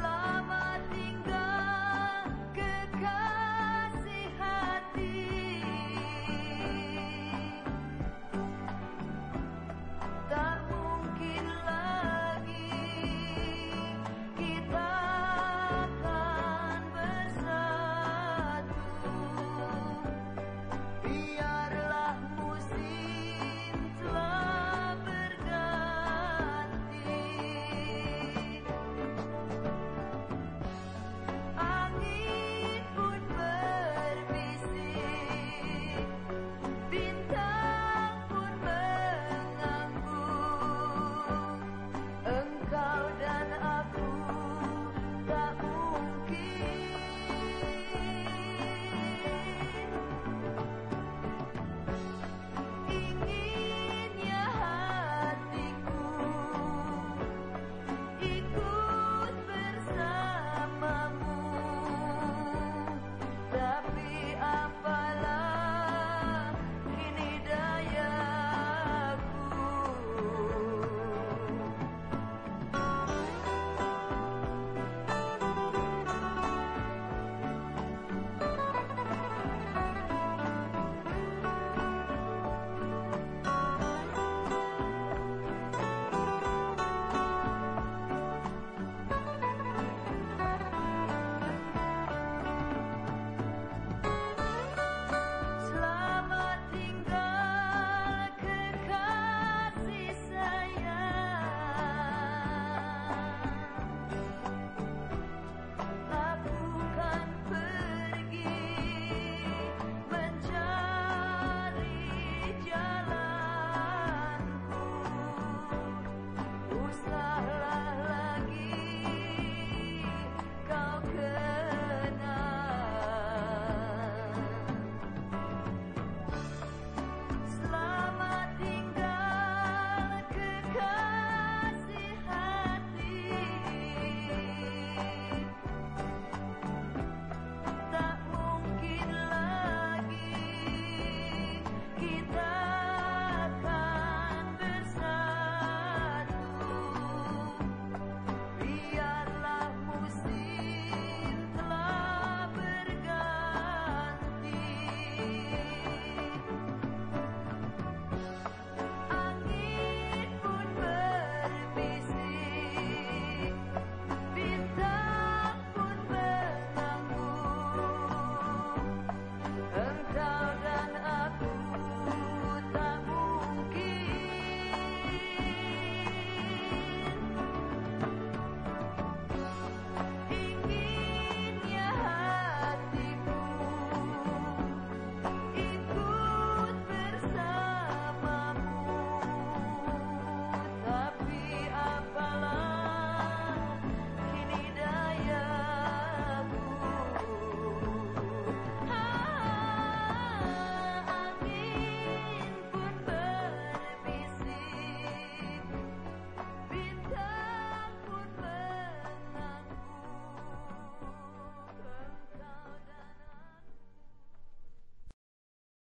love.